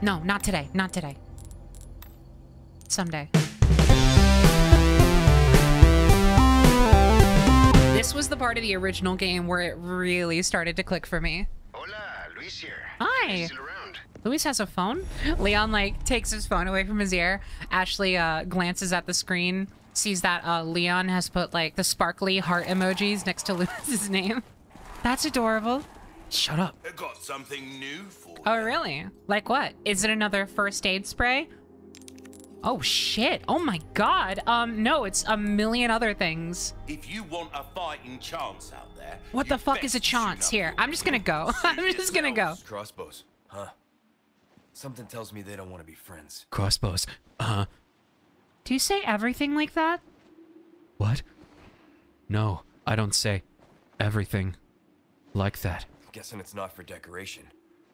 No, not today. Not today. Someday. This was the part of the original game where it really started to click for me. Hola, Luis here. Hi. Luis has a phone. Leon like takes his phone away from his ear. Ashley uh, glances at the screen, sees that uh, Leon has put like the sparkly heart emojis next to Luis's name. That's adorable. Shut up. I got something new for you. Oh really? Like what? Is it another first aid spray? Oh shit. Oh my god. Um no, it's a million other things. If you want a fighting chance out there, What the fuck is a chance here? I'm just gonna go. I'm just gonna go. Crossbows, huh? Something tells me they don't want to be friends. Crossbows. Uh-huh. Do you say everything like that? What? No, I don't say everything like that. Guessing it's not for decoration.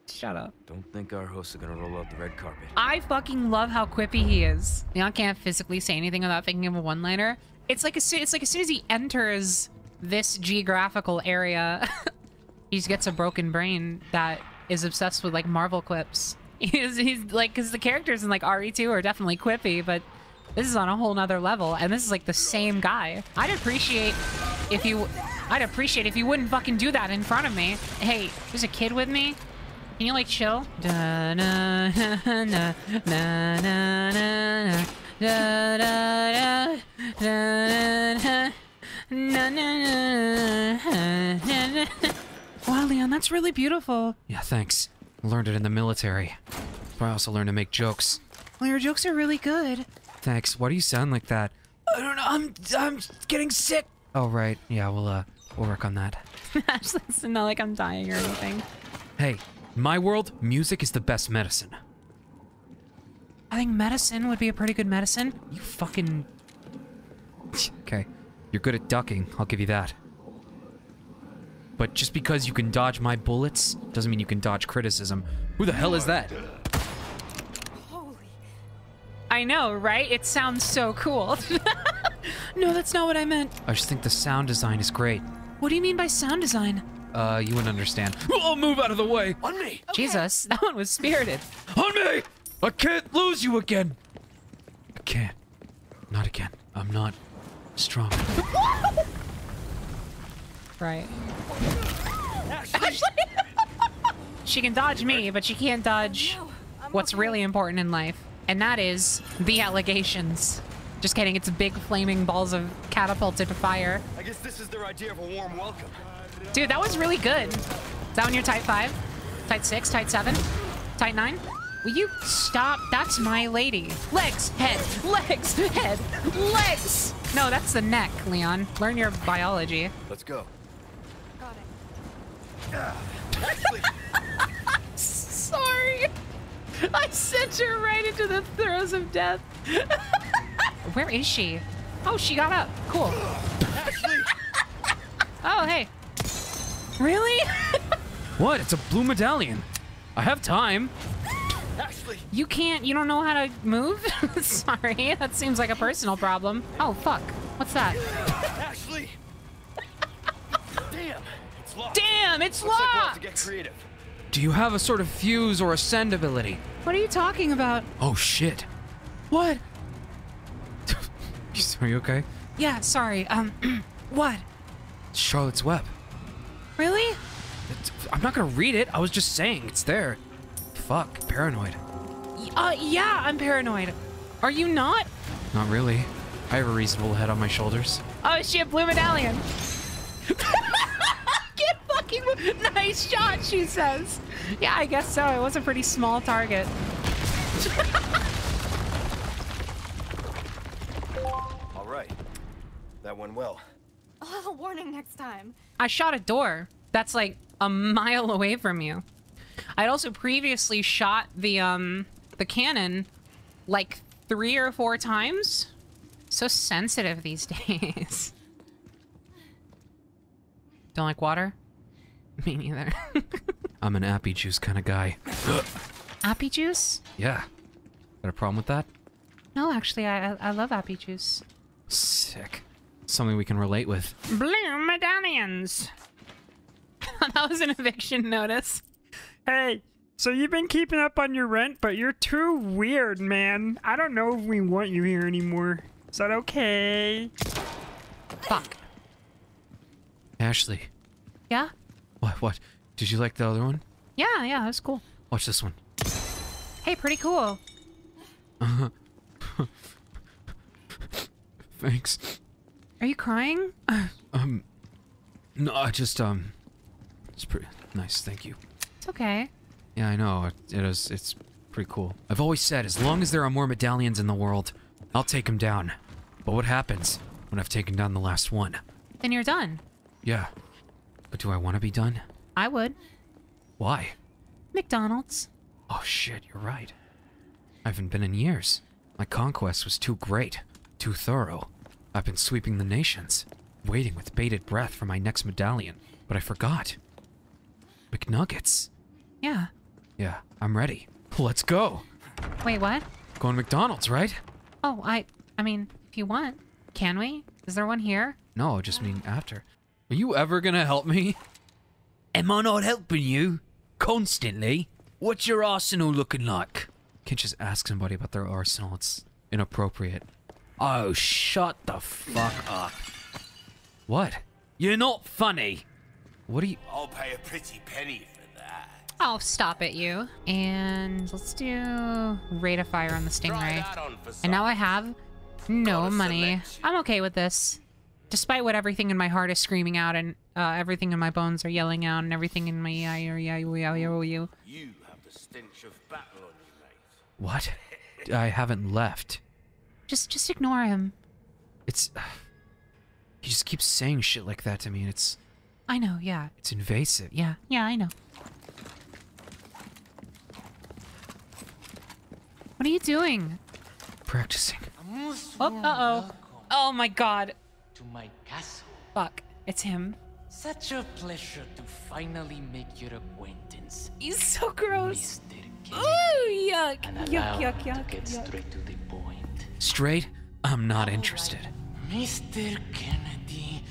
Shut up. Don't think our hosts are gonna roll out the red carpet. I fucking love how quippy he is. Leon can't physically say anything without thinking of a one-liner. It's like as soon, it's like as soon as he enters this geographical area, he gets a broken brain that is obsessed with like Marvel quips. He's, he's like, because the characters in like RE2 are definitely quippy, but this is on a whole nother level, and this is like the same guy. I'd appreciate if you, I'd appreciate if you wouldn't fucking do that in front of me. Hey, there's a kid with me. Can you like chill? Da na na na na na na da da da da na na na na Wow, Leon, that's really beautiful. Yeah, thanks. I learned it in the military. But I also learned to make jokes. Well, your jokes are really good. Thanks. Why do you sound like that? I don't know. I'm I'm getting sick. Oh right. Yeah, we'll uh we'll work on that. It's not like I'm dying or anything. Hey, in my world, music is the best medicine. I think medicine would be a pretty good medicine. You fucking Okay. You're good at ducking, I'll give you that. But just because you can dodge my bullets doesn't mean you can dodge criticism. Who the hell is that? I know, right? It sounds so cool. no, that's not what I meant. I just think the sound design is great. What do you mean by sound design? Uh, you wouldn't understand. Oh, move out of the way! On me! Jesus, that one was spirited. On me! I can't lose you again! I can't. Not again. I'm not strong. Right. she can dodge me, but she can't dodge what's really important in life, and that is the allegations. Just kidding, it's big flaming balls of catapulted fire. I guess this is their idea of a warm welcome. Dude, that was really good. Is that on your type 5? Tight 6? tight 7? tight 9? Will you stop? That's my lady. Legs, head, legs, head, legs! No, that's the neck, Leon. Learn your biology. Let's go. Got it. Sorry. I sent her right into the throes of death. Where is she? Oh, she got up. Cool. oh, hey. Really? What? It's a blue medallion. I have time. Ashley! You can't, you don't know how to move? Sorry, that seems like a personal problem. Oh, fuck. What's that? Ashley! Damn! It's locked. Damn, it's Looks like we'll have to get creative. Do you have a sort of fuse or ascend ability? What are you talking about? Oh shit. What? Are you okay? Yeah, sorry. Um, what? Charlotte's Web. Really? It's- I'm not gonna read it. I was just saying it's there. Fuck, paranoid. Uh, yeah, I'm paranoid. Are you not? Not really. I have a reasonable head on my shoulders. Oh shit, blue medallion. Get fucking nice shot, she says. Yeah, I guess so. It was a pretty small target. well. Oh, warning next time. I shot a door that's like a mile away from you. I'd also previously shot the um the cannon like three or four times. So sensitive these days. Don't like water? Me neither. I'm an appy juice kind of guy. Appy juice? Yeah. Got a problem with that? No, actually, I I I love appy juice. Sick. Something we can relate with. Blue medallions. that was an eviction notice. Hey, So you've been keeping up on your rent, but you're too weird, man. I don't know if we want you here anymore. Is that okay? Fuck. Ashley. Yeah? What? What? Did you like the other one? Yeah, yeah, that was cool. Watch this one. Hey, pretty cool. Uh -huh. Thanks. Are you crying? Um, no, I just um, it's pretty nice. Thank you. It's okay. Yeah, I know. It, it is. It's pretty cool. I've always said, as long as there are more medallions in the world, I'll take them down. But what happens when I've taken down the last one? Then you're done. Yeah. But do I want to be done? I would. Why? McDonald's. Oh shit, you're right. I haven't been in years. My conquest was too great, too thorough. I've been sweeping the nations, waiting with bated breath for my next medallion, but I forgot. McNuggets. Yeah. Yeah, I'm ready. Let's go. Wait, what? Going McDonald's, right? Oh, I. I mean, if you want, can we? Is there one here? No, I just mean after. Are you ever gonna help me? Am I not helping you? Constantly? What's your arsenal looking like? Can't just ask somebody about their arsenal. It's inappropriate. Oh, shut the fuck up. What? You're not funny. What are you? I'll pay a pretty penny for that. Oh, stop it, you. And let's do rate of fire on the stingray. on And now I have no Got a money. I'm okay with this. Despite what everything in my heart is screaming out and uh, everything in my bones are yelling out and everything in my yeah yeah yeah. You have the stench of battle on you, mate. What? I haven't left. Just just ignore him. It's. He just keeps saying shit like that to me, and it's I know, yeah. it's invasive. Yeah, yeah, I know. What are you doing? Practicing. Oh, uh-oh. Oh my god. to my castle. Fuck. It's him. Such a pleasure to finally make your acquaintance, He's so gross. Mr. Kennedy. Ooh, yuck. And Yuck, yuck, yuck, to get yuck. Straight to the point. Straight? I'm not interested. Mr. Kennedy,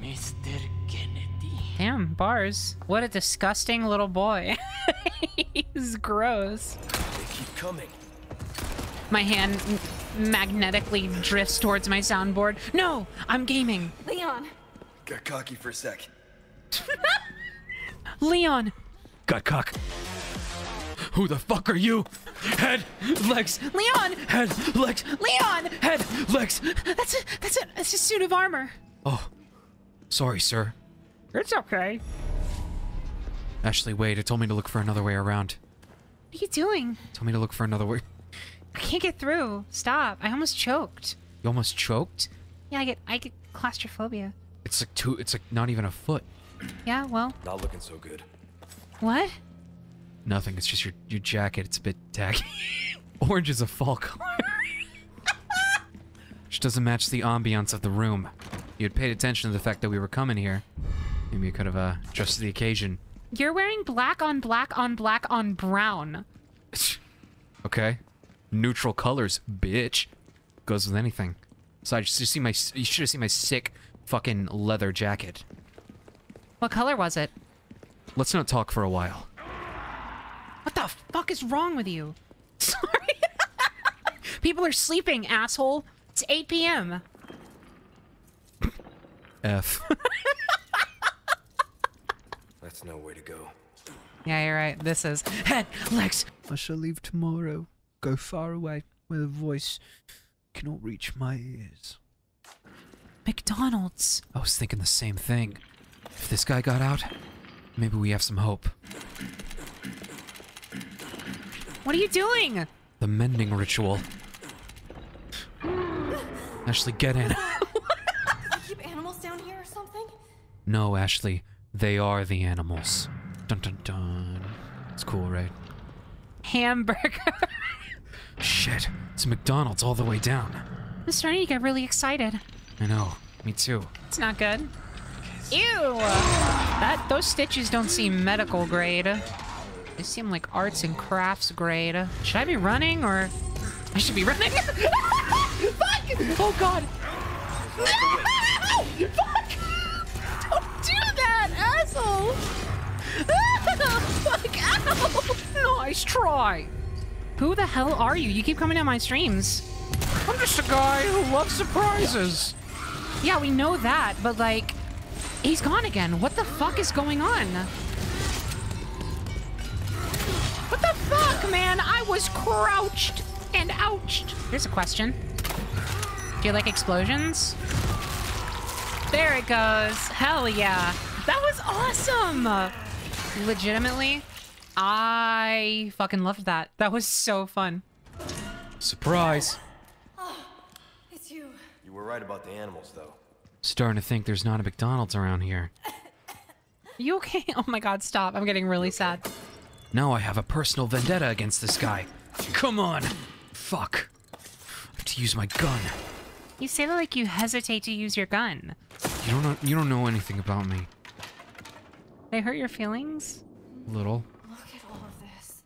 Mr. Kennedy. Damn, bars. What a disgusting little boy. He's gross. They keep coming. My hand magnetically drifts towards my soundboard. No, I'm gaming. Leon, Got cocky for a sec. Leon. Got cock. Who the fuck are you? Head, legs, Leon. head, legs, Leon. head, legs. That's it. That's it. That's a suit of armor. Oh, sorry, sir. It's okay. Ashley, wait. It told me to look for another way around. What are you doing? told me to look for another way. I can't get through. Stop. I almost choked. You almost choked? Yeah, I get I get claustrophobia. It's like two. It's like not even a foot. Yeah, well, Not looking so good. what? Nothing. It's just your your jacket. It's a bit tacky. Orange is a fall color. Which doesn't match the ambiance of the room. You had paid attention to the fact that we were coming here. Maybe you could have uh, adjusted the occasion. You're wearing black on black on black on brown. Okay. Neutral colors, bitch. Goes with anything. So I just you see my you should have seen my sick fucking leather jacket. What color was it? Let's not talk for a while. What the fuck is wrong with you? Sorry. People are sleeping, asshole. It's 8 p.m. F. That's no way to go. Yeah, you're right. This is head, legs. I shall leave tomorrow, go far away, where the voice cannot reach my ears. McDonald's. I was thinking the same thing. If this guy got out, maybe we have some hope. What are you doing? The mending ritual. Ashley, get in. keep animals down here or something? No, Ashley, they are the animals. Dun dun dun. It's cool, right? Hamburger. Shit, it's McDonald's all the way down. I'm starting to get really excited. I know, me too. It's not good. Ew! That those stitches don't seem medical grade. They seem like arts and crafts grade. Should I be running or I should be running? Fuck! Oh god! Fuck! Don't do that, asshole! Fuck! Ow! Nice try. Who the hell are you? You keep coming to my streams. I'm just a guy who loves surprises. Yeah, we know that, but like, he's gone again. What the fuck is going on? Man? I was crouched and ouched. Here's a question. Do you like explosions? There it goes. Hell yeah. That was awesome. Legitimately, I fucking loved that. That was so fun. Surprise. Oh, it's you. You were right about the animals, though. Starting to think there's not a McDonald's around here. You okay? Oh my god, stop. I'm getting really sad. Now I have a personal vendetta against this guy. Come on. Fuck. I have to use my gun. You say that like you hesitate to use your gun. You don't know, you don't know anything about me. They hurt your feelings? Little. Look at all of this.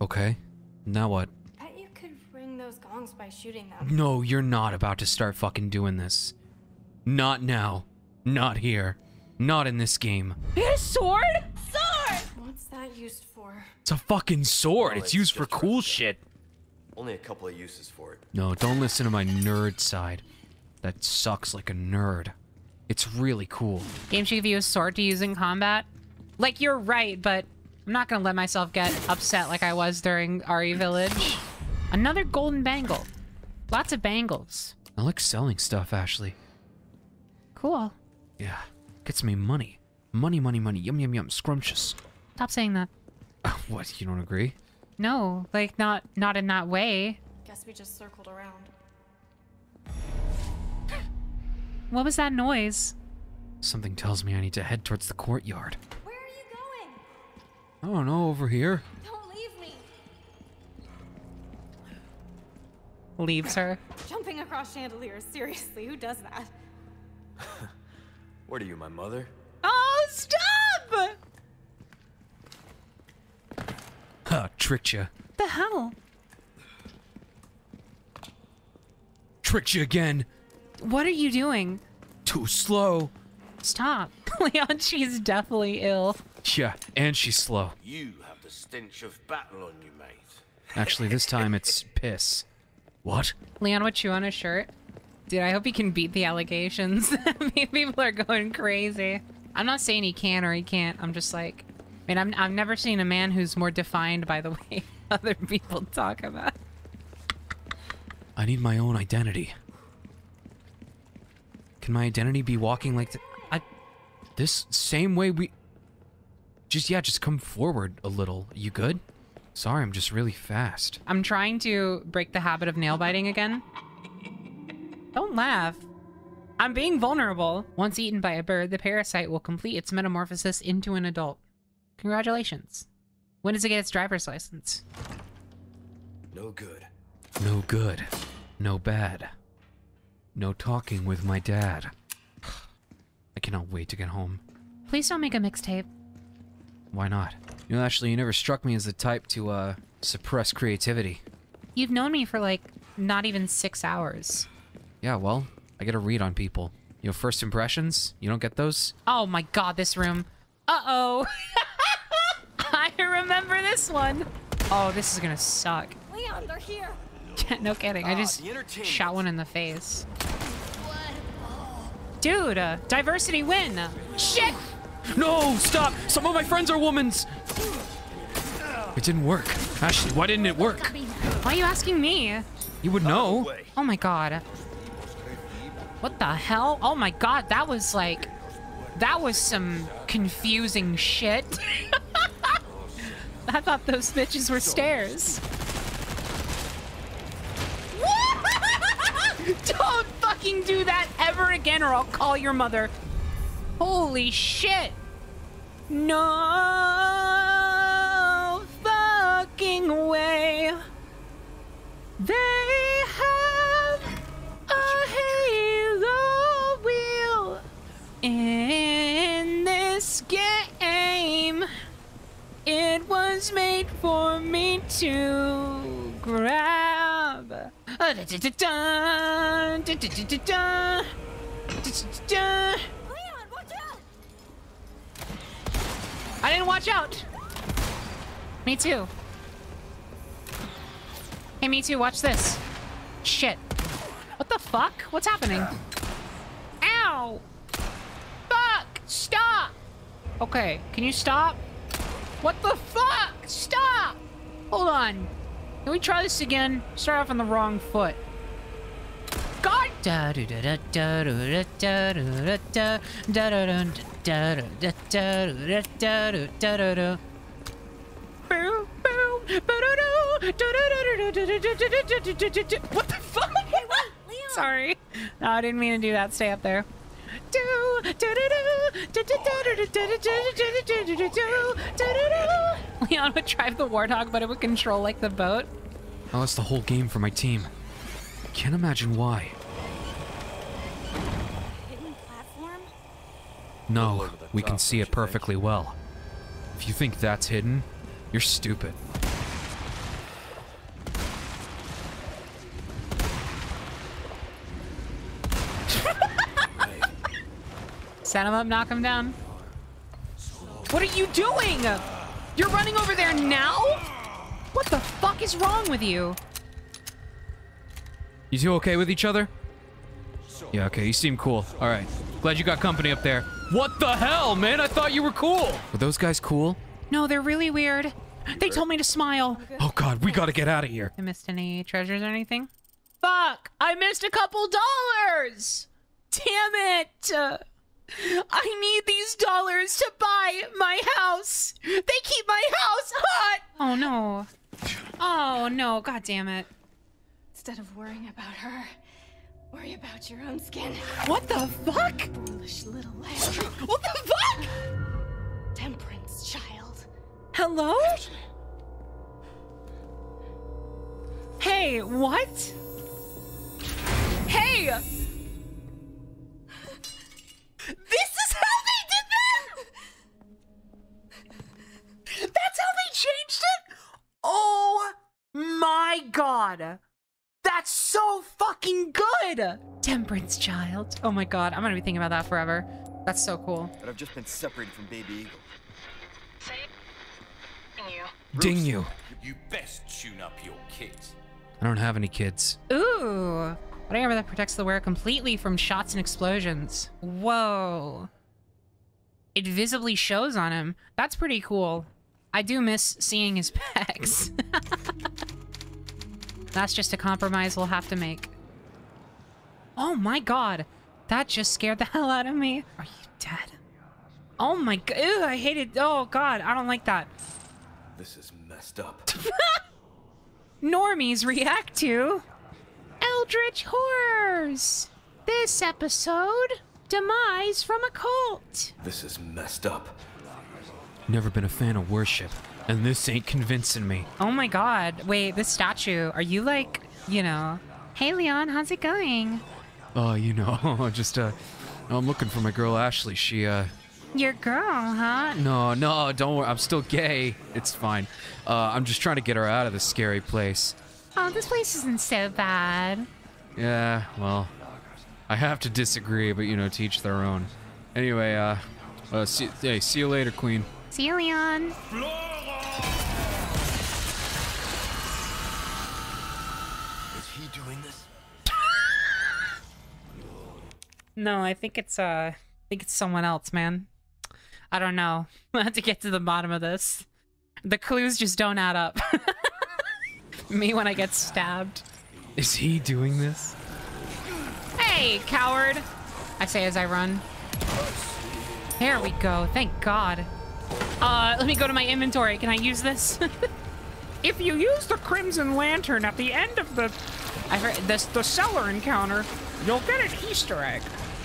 Okay. Now what? Bet you could ring those gongs by shooting them. No, you're not about to start fucking doing this. Not now. Not here. Not in this game. You got a sword? Sword! What's that used for? It's a fucking sword. Oh, it's it's used for just for- cool shit. Only a couple of uses for it. No, don't listen to my nerd side. That sucks like a nerd. It's really cool. Game should give you a sword to use in combat. Like, you're right, but I'm not gonna let myself get upset like I was during RE Village. Another golden bangle. Lots of bangles. I like selling stuff, Ashley. Cool. Yeah. Gets me money. Money, money, money. Yum, yum, yum. Scrumptious. Stop saying that. What, you don't agree? No, like, not not in that way. Guess we just circled around. What was that noise? Something tells me I need to head towards the courtyard. Where are you going? I don't know, over here. Don't leave me. Leaves her. Jumping across chandeliers. Seriously, who does that? What are you, my mother? Oh, stop! Ha, tricked you. the hell? Tricked you again. What are you doing? Too slow. Stop. Leon, she's definitely ill. Yeah, and she's slow. You have the stench of battle on you, mate. Actually, this time it's piss. What? Leon would chew on a shirt. Dude, I hope he can beat the allegations. People are going crazy. I'm not saying he can or he can't. I'm just like, I mean, I'm, I've never seen a man who's more defined by the way other people talk about. I need my own identity. Can my identity be walking like th- I this same way we just yeah, just come forward a little. You good? Sorry, I'm just really fast. I'm trying to break the habit of nail biting again. Don't laugh. I'm being vulnerable. Once eaten by a bird, the parasite will complete its metamorphosis into an adult. Congratulations. When does it get its driver's license? No good. No good. No bad. No talking with my dad. I cannot wait to get home. Please don't make a mixtape. Why not? You know, actually, you never struck me as the type to, uh, suppress creativity. You've known me for like not even six hours. Yeah, well, I get a read on people. You know, first impressions? You don't get those? Oh my god, this room. Uh oh. I remember this one. Oh, this is gonna suck. Leon, they're here. no kidding. I Ah, just the shot one in the face. Dude, uh, diversity win. Shit! No, stop! Some of my friends are women's! It didn't work. Ashley, why didn't it work? Why are you asking me? You would know. Oh my god. What the hell? Oh my god, that was like... That was some confusing shit. I thought those bitches were stairs. Don't fucking do that ever again or I'll call your mother. Holy shit. No fucking way. They in this game. It was made for me to grab. Out! didn't watch out. Me too. Hey, me too. Watch this. Shit. What the fuck? What's happening? Ow! Stop! Okay, can you stop? What the fuck? Stop! Hold on. Can we try this again? Start off on the wrong foot. God! What the fuck? Sorry. No, I didn't mean to do that. Stay up there. Leon would drive the warthog, but it would control like the boat. I lost the whole game for my team. Can't imagine why. No, we can see it perfectly well. If you think that's hidden, you're stupid. Set him up, knock him down. What are you doing? You're running over there now? What the fuck is wrong with you? You two okay with each other? Yeah, okay, you seem cool. Alright. Glad you got company up there. What the hell, man? I thought you were cool! Were those guys cool? No, they're really weird. They told me to smile. Oh god, we gotta get out of here. I missed any treasures or anything? Fuck! I missed a couple dollars! Damn it! I need these dollars to buy my house! They keep my house hot! Oh no. Oh no, god damn it. Instead of worrying about her, worry about your own skin. What the fuck? Foolish little lamb. What the fuck? Temperance child. Hello? Hey, what? Hey! God. That's so fucking good! Temperance child. Oh my god, I'm gonna be thinking about that forever. That's so cool. But I've just been separated from Baby Eagle. Ding you. You best tune up your kit. I don't have any kids. Ooh, whatever that protects the wearer completely from shots and explosions. Whoa. It visibly shows on him. That's pretty cool. I do miss seeing his pecs. That's just a compromise we'll have to make. Oh my god. That just scared the hell out of me. Are you dead? Oh my god. Ew, I hate it. Oh god, I don't like that. This is messed up. normies react to Eldritch Horrors. This episode, Demise from a Cult. This is messed up. Never been a fan of worship, and this ain't convincing me. Oh my god. Wait, this statue, are you like, you know, hey Leon, how's it going? Oh, you know, just, uh, I'm looking for my girl Ashley. She, uh, Your girl, huh? no, no, don't worry. I'm still gay. It's fine. Uh, I'm just trying to get her out of this scary place. Oh, this place isn't so bad. Yeah, well, I have to disagree, but you know, teach their own. Anyway, uh, uh see, hey, see you later, Queen. See you, Leon. Is doing this? No, I think it's, uh, I think it's someone else, man. I don't know. I have to get to the bottom of this. The clues just don't add up. Me when I get stabbed. Is he doing this? Hey, coward! I say as I run. There we go. Thank God. Uh, let me go to my inventory. Can I use this? If you use the Crimson Lantern at the end of the I heard this. the cellar encounter, you'll get an Easter egg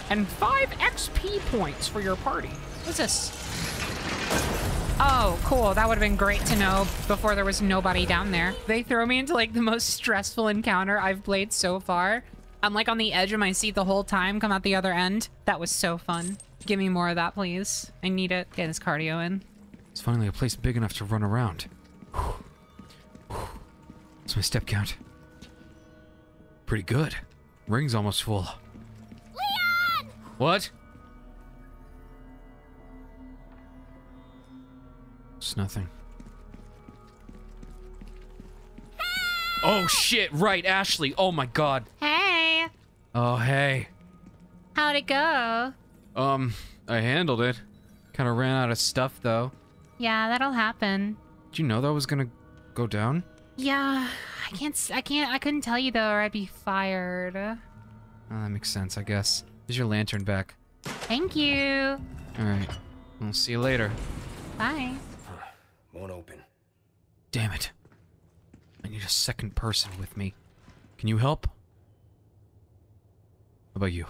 and five XP points for your party. What's this? Oh, cool. That would have been great to know before there was nobody down there. They throw me into like the most stressful encounter I've played so far. I'm like on the edge of my seat the whole time, come out the other end. That was so fun. Give me more of that, please. I need it. Get his cardio in. It's finally a place big enough to run around. What's my step count? Pretty good. Ring's almost full. Leon! What? It's nothing. Oh shit, right, Ashley. Oh my god. Hey, Oh hey. how'd it go? Um, I handled it. Kind of ran out of stuff though. Yeah, that'll happen. Did you know that was gonna go down? Yeah, I can't. s- I can't. I couldn't tell you though, or I'd be fired. Oh, that makes sense, I guess. Here's your lantern back. Thank you. Alright. I'll see you later. Bye. Won't open. Damn it. I need a second person with me. Can you help? How about you?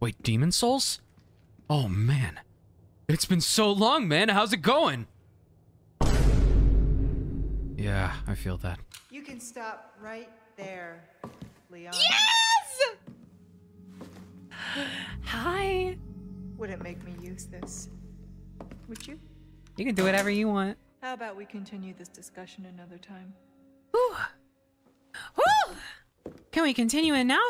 Wait, Demon Souls? Oh man. It's been so long, man. How's it going? Yeah, I feel that. You can stop right there, Leon. Yes! Hi. Wouldn't make me use this. Would you? You can do whatever you want. How about we continue this discussion another time? Whew. Whew. Can we continue it now?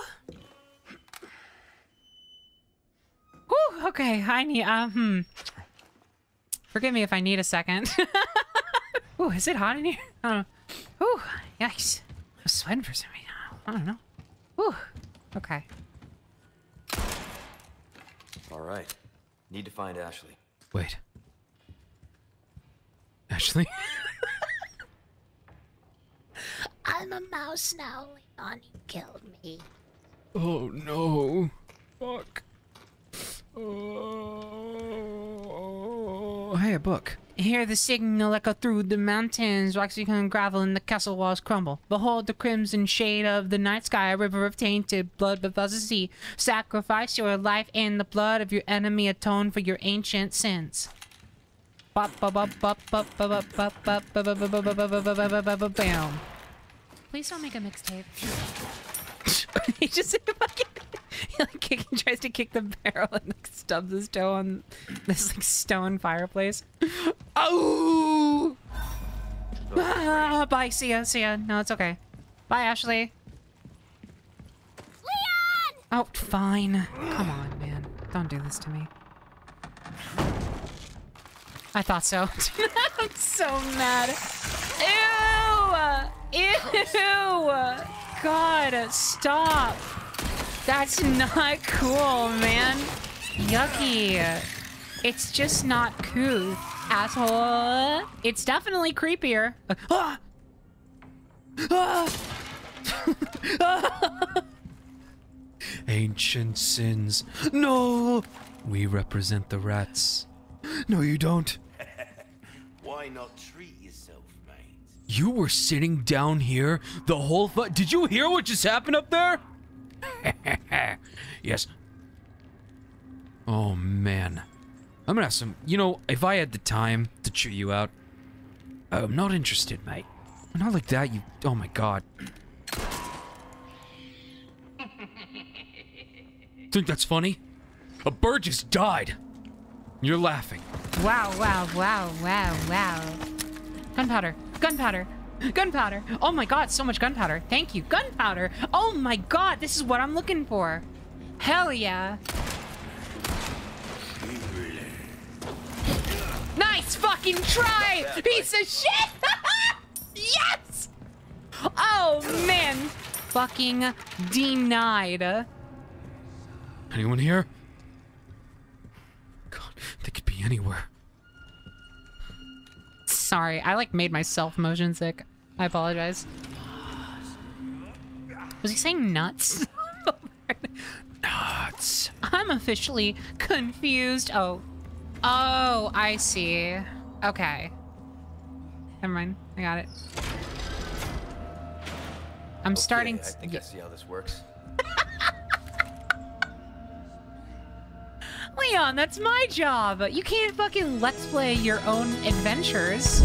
Whew, okay, I need, uh, hmm. Forgive me if I need a second. Ooh, is it hot in here? I don't know. Ooh, yikes. I'm sweating for some reason. I don't know. Ooh, okay. All right. Need to find Ashley. Wait. Ashley? I'm a mouse now, Leon. You killed me. oh no. Fuck. Oh, hey, a book. Hear the signal echo through the mountains, rocks become gravel, and the castle walls crumble. Behold the crimson shade of the night sky, a river of tainted blood bevows the sea. Sacrifice your life and the blood of your enemy atone for your ancient sins. Please don't make a mixtape. he just fucking he like kick, he tries to kick the barrel and like stubs his toe on this like stone fireplace. Oh! Ah, bye. See ya. See ya. No, it's okay. Bye, Ashley. Leon! Oh, fine. Come on, man. Don't do this to me. I thought so. I'm so mad. Ew! Ew! God, stop. That's not cool, man. Yucky. It's just not cool, asshole. It's definitely creepier. Ah! Ah! Ancient sins. No! We represent the rats. No, you don't. Why not treat yourself, mate? You were sitting down here the whole fu- Did you hear what just happened up there? yes. Oh man. I'm gonna have some. You know, if I had the time to chew you out, I'm not interested, mate. Not like that, you. Oh my god. Think that's funny? A bird just died. You're laughing. Wow, wow, wow, wow, wow. Gunpowder, gunpowder, gunpowder. Oh my god, so much gunpowder. Thank you, gunpowder. Oh my god, this is what I'm looking for. Hell yeah. Nice fucking try, piece of shit. yes. Oh man, fucking denied. Anyone here? God, they could be anywhere. Sorry, I like made myself motion sick. I apologize. Was he saying nuts? Nuts. I'm officially confused. Oh. Oh, I see. Okay. Never mind. I got it. I'm starting Okay, I think I see how this works. Leon, that's my job. You can't fucking let's play your own adventures.